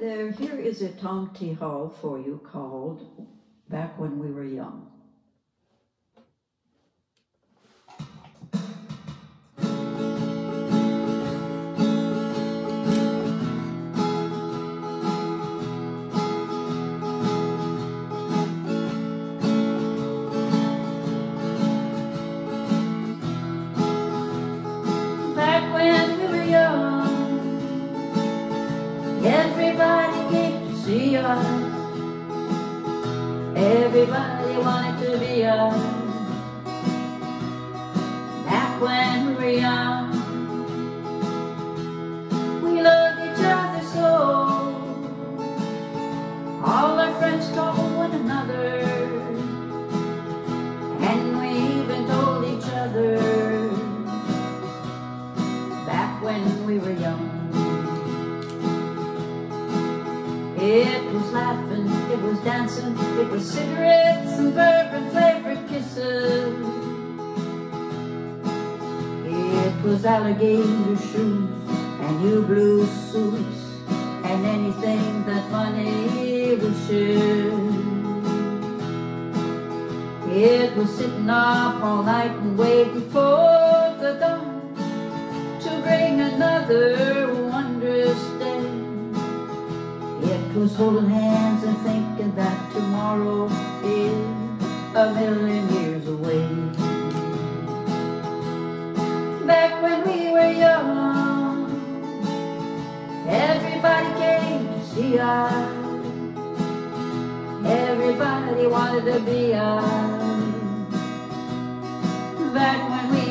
there, here is a Tom T. Hall for you called Back When We Were Young. Us. Everybody wanted to be us. Back when we were young, we loved each other so. All our friends called one another, and we even told each other back when we were It was laughing, it was dancing, it was cigarettes and bourbon flavored kisses. It was alligator shoes and new blue suits and anything that money would shoot. It was sitting up all night and waiting for the dawn to bring another was holding hands and thinking that tomorrow is a million years away. Back when we were young, everybody came to see us. Everybody wanted to be us. Back when we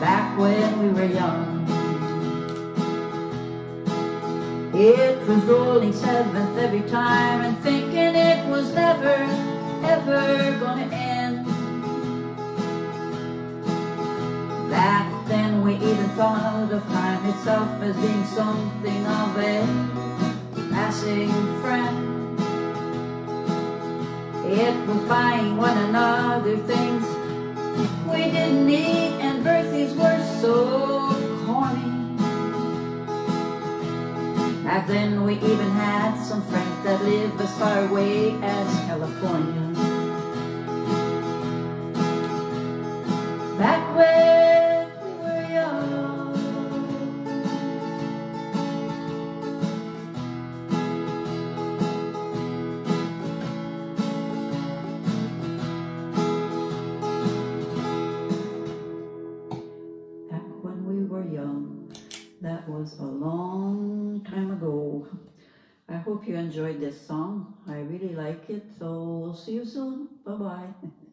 Back when we were young, it was rolling seventh every time, and thinking it was never, ever gonna end. Back then we even thought of time itself as being something of a passing friend. It was buying one another things we didn't need and birthdays were so corny. Back then we even had some friends that lived as far away as California. That was a long time ago. I hope you enjoyed this song. I really like it. So we'll see you soon. Bye bye.